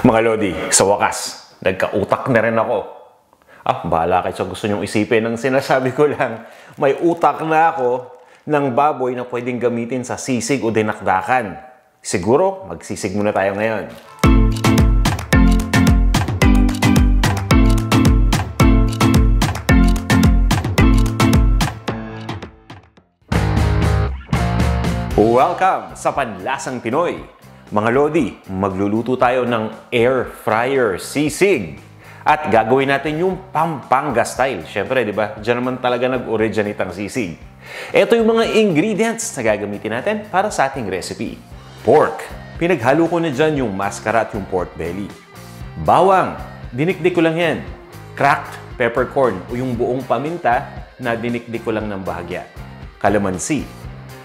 Mga Lodi, sa wakas, nagka-utak na rin ako. Ah, bahala kayo sa gusto nyong isipin. Ang sinasabi ko lang, may utak na ako ng baboy na pwedeng gamitin sa sisig o dinakdakan. Siguro, magsisig muna tayo ngayon. Welcome sa Panlasang Pinoy! Mga Lodi, magluluto tayo ng air fryer sisig. At gagawin natin yung Pampanga style. Siyempre, di ba? Diyan naman talaga nag-originate ang sisig. Ito yung mga ingredients na gagamitin natin para sa ating recipe. Pork. Pinaghalo ko na dyan yung mascara at yung pork belly. Bawang. Dinikdik ko lang yan. Cracked peppercorn o yung buong paminta na dinikdik ko lang ng bahagya. Kalamansi.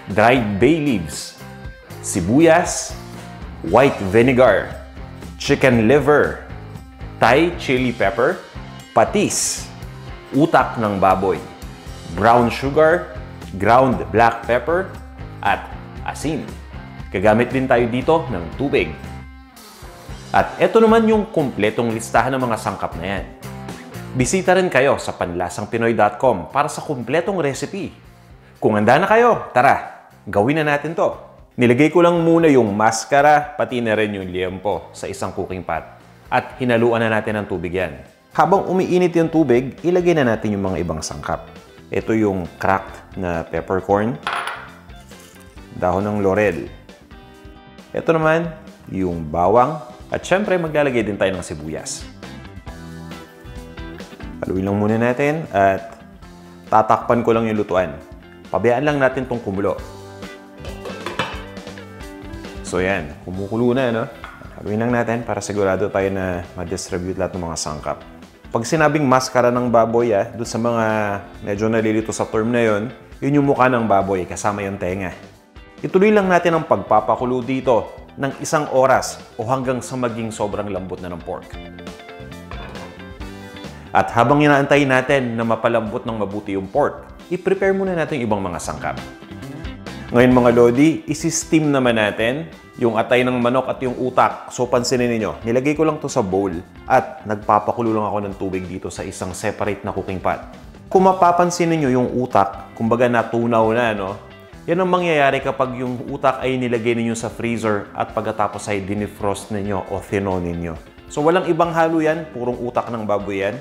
Dried bay leaves. Sibuyas white vinegar, chicken liver, Thai chili pepper, patis, utak ng baboy, brown sugar, ground black pepper, at asin. Gagamit din tayo dito ng tubig. At ito naman yung kumpletong listahan ng mga sangkap na yan. Bisita rin kayo sa panlasangpinoy.com para sa kumpletong recipe. Kung handa na kayo, tara, gawin na natin to. Nilagay ko lang muna yung maskara, pati na rin yung liempo sa isang cooking pot. At hinaluan na natin ng tubig yan. Habang umiinit yung tubig, ilagay na natin yung mga ibang sangkap. Ito yung cracked na peppercorn, dahon ng laurel. Ito naman, yung bawang, at syempre maglalagay din tayo ng sibuyas. Haluin lang muna natin at tatakpan ko lang yung lutuan. Pabayaan lang natin tong kumulo. So yan, kumukulo na, no? Haluin lang natin para sigurado tayo na ma-distribute lahat ng mga sangkap. Pag sinabing maskara ng baboy, ah, doon sa mga medyo nalilito sa term na yon, yun yung mukha ng baboy kasama yung tenga. Ituloy lang natin ang pagpapakulo dito ng isang oras o hanggang sa maging sobrang lambot na ng pork. At habang inaantay natin na mapalambot ng mabuti yung pork, i-prepare muna natin yung ibang mga sangkap. Ngayon mga Lodi, isi-steam naman natin yung atay ng manok at yung utak. So pansinin niyo, nilagay ko lang to sa bowl at nagpapakulo lang ako ng tubig dito sa isang separate na cooking pot. Kung mapapansin niyo yung utak, kumbaga natunaw na, no? Yan ang mangyayari kapag yung utak ay nilagay ninyo sa freezer at pagkatapos ay dinifrost ninyo o thino ninyo. So walang ibang halo yan, purong utak ng baboy yan.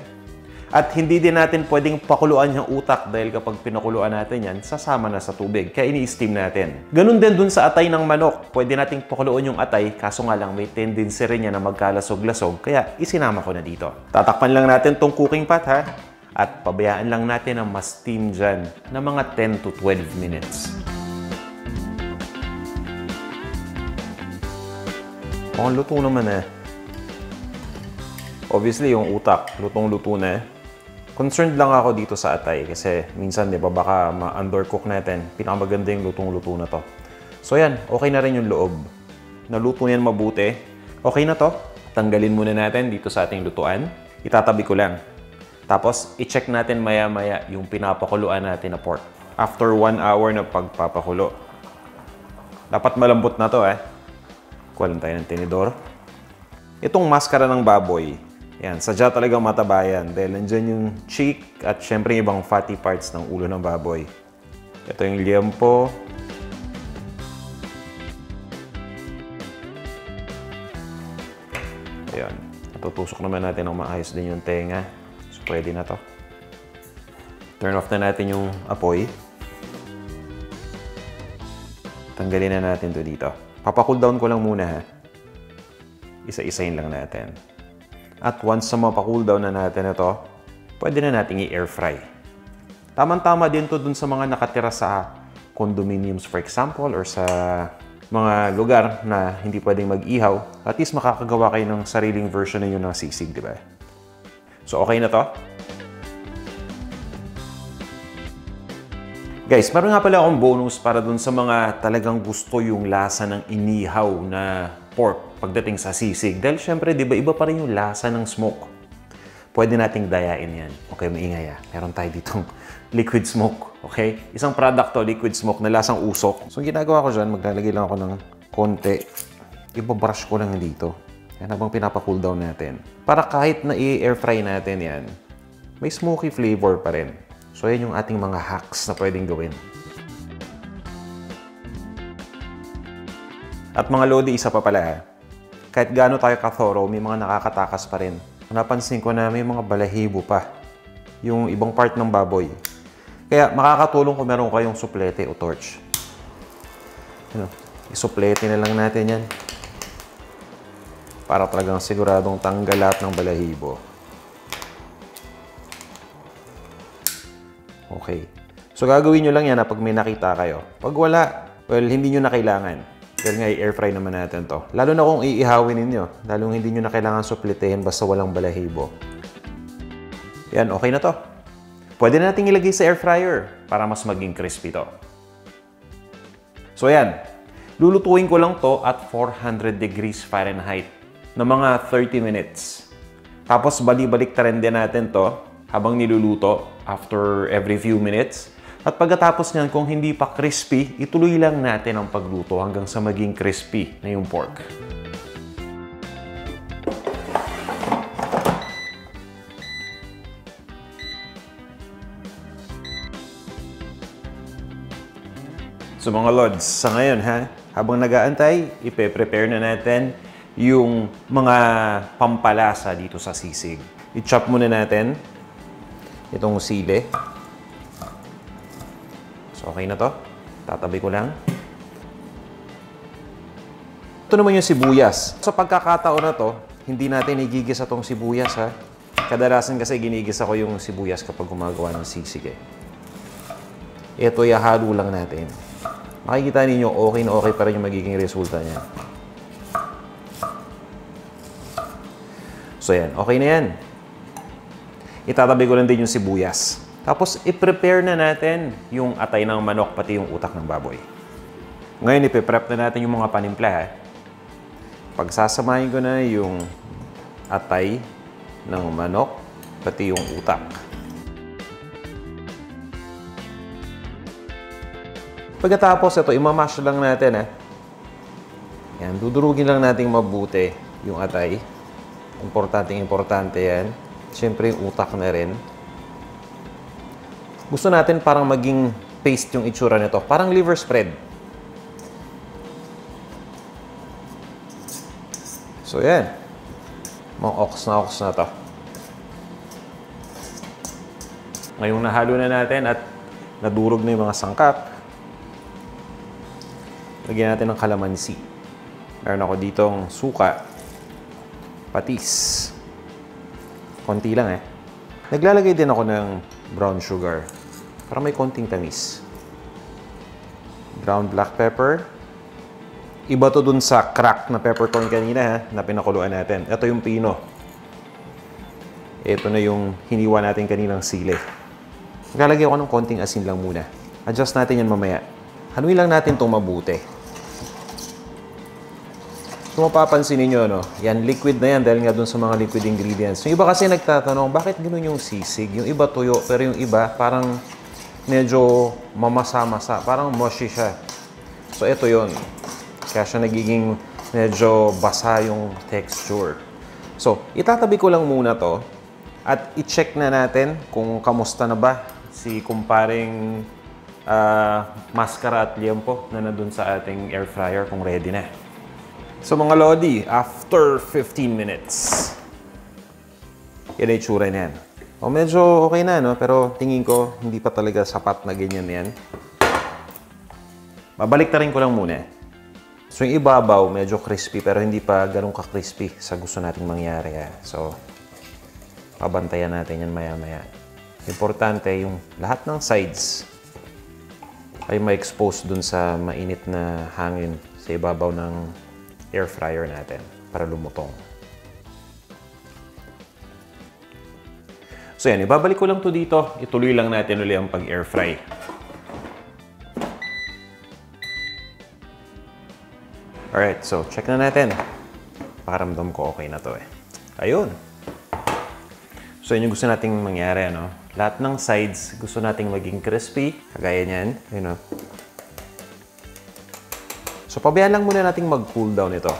At hindi din natin pwedeng pakuluan yung utak dahil kapag pinakuluan natin yan, sasama na sa tubig. Kaya ini-steam natin. Ganun din dun sa atay ng manok. Pwede nating pakuluan yung atay, kaso nga lang may tendency rin yan na magkalasog-lasog. Kaya isinama ko na dito. Tatakpan lang natin tong cooking pot ha. At pabayaan lang natin ang mas steam dyan na mga 10 to 12 minutes. Mukhang luto naman eh. Obviously, yung utak, lutong-luto na eh. Concerned lang ako dito sa atay kasi minsan, di ba, baka ma-undercook natin. Pinakamaganda yung lutong-luto na to. So yan, okay na rin yung loob. Naluto yan mabuti. Okay na to. Tanggalin muna natin dito sa ating lutuan. Itatabi ko lang. Tapos, i-check natin maya-maya yung pinapakuluan natin na pork. After one hour na pagpapakulo. Dapat malambot na to eh. Kuha lang tayo ng tinidor. Itong maskara ng baboy, yan, sadya talagang matabayan dahil nandyan yung cheek at syempre yung ibang fatty parts ng ulo ng baboy. Ito yung liempo. Ayan. Natutusok naman natin ng maayos din yung tenga. So, pwede na to. Turn off na natin yung apoy. Tanggalin na natin to dito. Papacool down ko lang muna ha. Isa-isayin lang natin. At once na mapakool down na natin ito, pwede na nating i-air fry. Tamang-tama din to dun sa mga nakatira sa condominiums for example or sa mga lugar na hindi pwedeng mag-ihaw. At least makakagawa kayo ng sariling version ninyo ng sisig, di ba? So okay na to? Guys, meron nga pala akong bonus para dun sa mga talagang gusto yung lasa ng inihaw na pork pagdating sa sisig. Dahil syempre, di ba, iba pa rin yung lasa ng smoke. Pwede nating dayain yan. Okay, maingay ah. Meron tayo ditong liquid smoke. Okay? Isang product to, liquid smoke na lasang usok. So, ginagawa ko dyan, maglalagay lang ako ng konti. Ibabrush ko lang dito. Yan habang pinapa-cool down natin. Para kahit na i-air fry natin yan, may smoky flavor pa rin. So, yan yung ating mga hacks na pwedeng gawin. At mga Lodi, isa pa pala ha. Kahit gaano tayo ka-thorough, may mga nakakatakas pa rin. Napansin ko na may mga balahibo pa. Yung ibang part ng baboy. Kaya makakatulong kung meron kayong suplete o torch. Ano, isuplete na lang natin yan. Para talagang siguradong tanggal lahat ng balahibo. Okay. So gagawin nyo lang yan na pag may nakita kayo. Pag wala, well, hindi nyo na kailangan. Dahil nga i-air fry naman natin to. Lalo na kung iihawin ninyo. Lalong hindi nyo na kailangan suplitehin basta walang balahibo. Yan, okay na to. Pwede na natin ilagay sa air fryer para mas maging crispy to. So yan, lulutuin ko lang to at 400 degrees Fahrenheit na mga 30 minutes. Tapos bali-balik rin din natin to habang niluluto after every few minutes at pagkatapos niyan, kung hindi pa crispy, ituloy lang natin ang pagluto hanggang sa maging crispy na yung pork. So mga lods, sa ngayon ha, habang nag-aantay, ipe-prepare na natin yung mga pampalasa dito sa sisig. I-chop muna natin itong sili. Okay na to. Tatabi ko lang. Ito naman yung sibuyas. Sa pagkakataon na to, hindi natin igigisa tong sibuyas ha. Kadalasan kasi ginigisa ko yung sibuyas kapag gumagawa ng sisig. Ito ihalo lang natin. Makikita ninyo okay na okay pa rin yung magiging resulta niya. So yan, okay na yan. Itatabi ko lang din yung sibuyas. Tapos, i-prepare na natin yung atay ng manok, pati yung utak ng baboy. Ngayon, ipiprep na natin yung mga panimpla. Ha? Pagsasamahin ko na yung atay ng manok, pati yung utak. Pagkatapos, ito, imamash lang natin. Ha? Yan, dudurugin lang natin mabuti yung atay. Importante, importante yan. Siyempre, yung utak na rin gusto natin parang maging paste yung itsura nito. Parang liver spread. So, yan. Mga ox na ox na to. Ngayong nahalo na natin at nadurog na yung mga sangkap, lagyan natin ng kalamansi. Meron ako ditong suka, patis. Konti lang eh. Naglalagay din ako ng brown sugar para may konting tamis. Ground black pepper. Iba to dun sa crack na peppercorn kanina ha, na pinakuluan natin. Ito yung pino. Ito na yung hiniwa natin kaninang sili. Maglalagay ako ng konting asin lang muna. Adjust natin yan mamaya. Hanuin lang natin itong mabuti. Kung mapapansin ninyo, no, yan, liquid na yan dahil nga dun sa mga liquid ingredients. Yung iba kasi nagtatanong, bakit ganun yung sisig? Yung iba tuyo, pero yung iba parang medyo mamasa-masa. Parang mushy siya. So, ito yon Kaya siya nagiging medyo basa yung texture. So, itatabi ko lang muna to at i-check na natin kung kamusta na ba si kumparing uh, mascara at liempo na nandun sa ating air fryer kung ready na. So mga Lodi, after 15 minutes, yan ay tsura niyan. O medyo okay na, no? pero tingin ko hindi pa talaga sapat na ganyan yan. Babalik na rin ko lang muna. So yung ibabaw, medyo crispy pero hindi pa ganun ka-crispy sa gusto nating mangyari. Ha? So, pabantayan natin yan maya-maya. Importante yung lahat ng sides ay ma-expose dun sa mainit na hangin sa ibabaw ng air fryer natin para lumutong. So yan, ibabalik ko lang to dito. Ituloy lang natin ulit ang pag-air fry. Alright, so check na natin. Pakiramdam ko okay na to eh. Ayun. So yun yung gusto nating mangyari, ano? Lahat ng sides gusto nating maging crispy. Kagaya niyan, you know. So, pabayaan lang muna nating mag-cool down ito.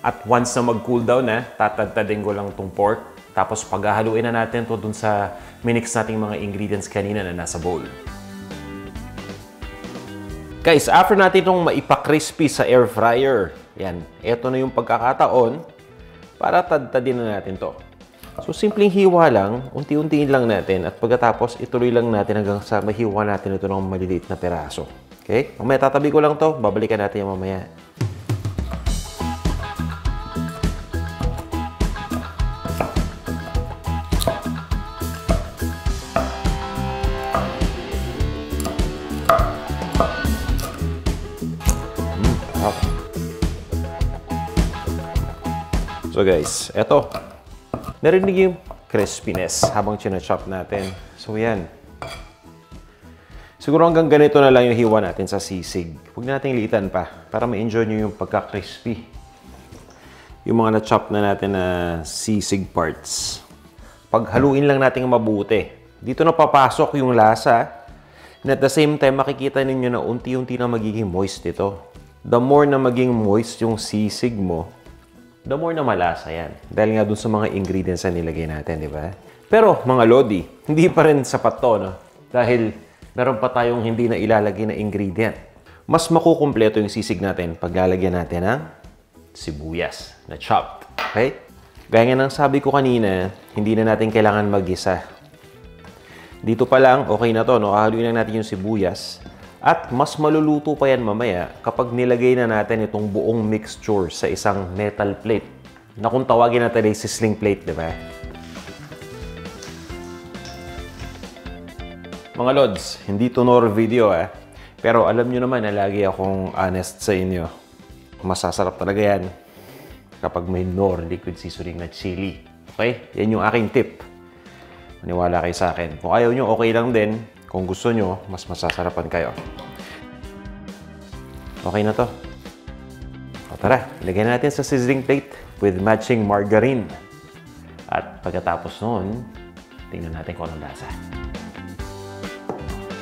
At once na mag-cool down na, tatadtadin ko lang tong pork. Tapos paghahaluin na natin to dun sa minix nating mga ingredients kanina na nasa bowl. Guys, after natin itong maipa-crispy sa air fryer, yan, eto na yung pagkakataon para tadtadin na natin to. So, simpleng hiwa lang, unti-untiin lang natin at pagkatapos ituloy lang natin hanggang sa mahiwa natin ito ng maliliit na peraso. Okay? Mamaya tatabi ko lang to, babalikan natin yung mamaya. So guys, eto. Narinig yung crispiness habang china-chop natin. So yan. Siguro hanggang ganito na lang yung hiwa natin sa sisig. Huwag nating litan pa para ma-enjoy nyo yung pagka-crispy. Yung mga na-chop na natin na sisig parts. Paghaluin lang natin mabuti. Dito na papasok yung lasa. And at the same time, makikita ninyo na unti-unti na magiging moist ito. The more na maging moist yung sisig mo, the more na malasa yan. Dahil nga dun sa mga ingredients na nilagay natin, di ba? Pero, mga Lodi, hindi pa rin sapat to, no? Dahil meron pa tayong hindi na ilalagay na ingredient. Mas makukumpleto yung sisig natin pag lalagyan natin ng sibuyas na chopped. Okay? Gaya nga ng sabi ko kanina, hindi na natin kailangan mag-isa. Dito pa lang, okay na to, no? Kahaluin lang natin yung sibuyas. At mas maluluto pa yan mamaya kapag nilagay na natin itong buong mixture sa isang metal plate. Na kung tawagin natin ay sizzling plate, di ba? Mga Lods, hindi to nor video eh. Pero alam nyo naman na lagi akong honest sa inyo. Masasarap talaga yan kapag may nor liquid seasoning na chili. Okay? Yan yung aking tip. Maniwala kayo sa akin. Kung ayaw nyo, okay lang din. Kung gusto nyo, mas masasarapan kayo. Okay na to. O tara, ilagay natin sa sizzling plate with matching margarine. At pagkatapos noon, tingnan natin kung anong lasa.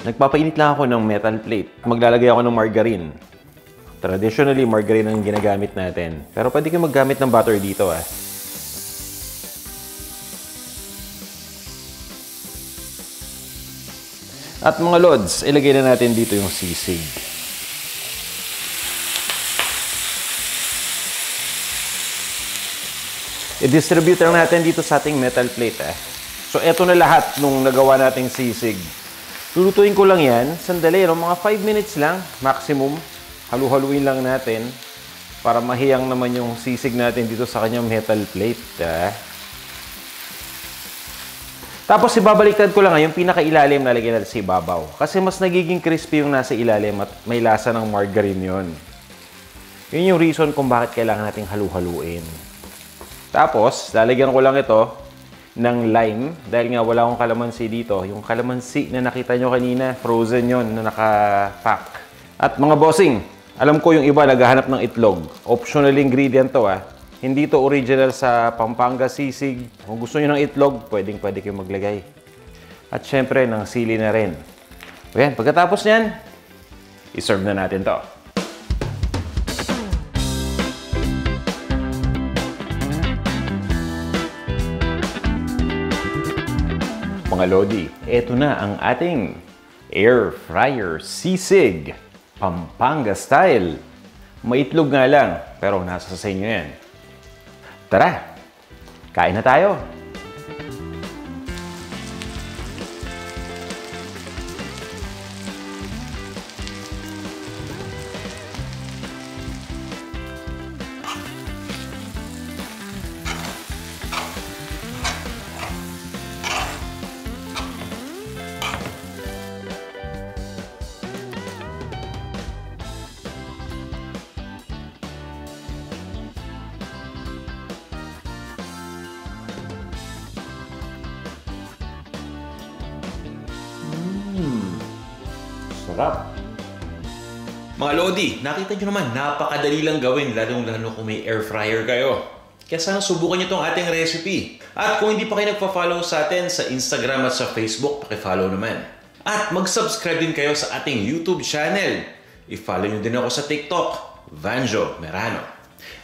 Nagpapainit lang ako ng metal plate. Maglalagay ako ng margarine. Traditionally, margarine ang ginagamit natin. Pero pwede kayo maggamit ng butter dito ah. At mga lods, ilagay na natin dito yung sisig. I-distribute lang natin dito sa ating metal plate eh. So, eto na lahat nung nagawa nating sisig. Lulutuin ko lang yan. Sandali, no? mga 5 minutes lang, maximum. Halu-haluin lang natin para mahiyang naman yung sisig natin dito sa kanyang metal plate. Eh. Tapos ibabaliktad ko lang yung pinakailalim na lagyan natin sa ibabaw. Kasi mas nagiging crispy yung nasa ilalim at may lasa ng margarine yon. Yun yung reason kung bakit kailangan nating halu-haluin. Tapos, lalagyan ko lang ito ng lime dahil nga wala akong kalamansi dito. Yung kalamansi na nakita nyo kanina, frozen yon na naka-pack. At mga bossing, alam ko yung iba naghahanap ng itlog. Optional ingredient to ah. Hindi to original sa Pampanga sisig. Kung gusto niyo ng itlog, pwedeng pwede kayo maglagay. At syempre, ng sili na rin. O yan, pagkatapos niyan, iserve na natin to. Mga Lodi, eto na ang ating air fryer sisig. Pampanga style. Maitlog nga lang, pero nasa sa inyo yan. Tara, kain na tayo. Sarap. Mga Lodi, nakita nyo naman, napakadali lang gawin, lalong-lalo kung may air fryer kayo. Kaya sana subukan nyo itong ating recipe. At kung hindi pa kayo nagpa-follow sa atin sa Instagram at sa Facebook, pakifollow naman. At mag-subscribe din kayo sa ating YouTube channel. I-follow nyo din ako sa TikTok, Vanjo Merano.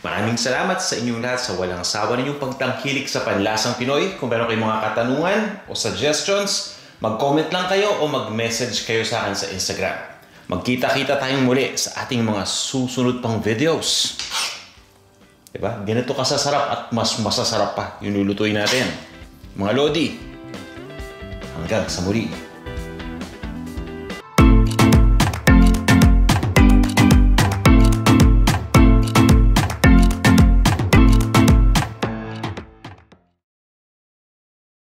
Maraming salamat sa inyong lahat sa walang sawa ninyong pagtangkilik sa panlasang Pinoy. Kung meron kayong mga katanungan o suggestions, mag-comment lang kayo o mag-message kayo sa akin sa Instagram. Magkita-kita tayong muli sa ating mga susunod pang videos. Diba? Ganito kasasarap at mas masasarap pa yung lulutuin natin. Mga Lodi, hanggang sa muli.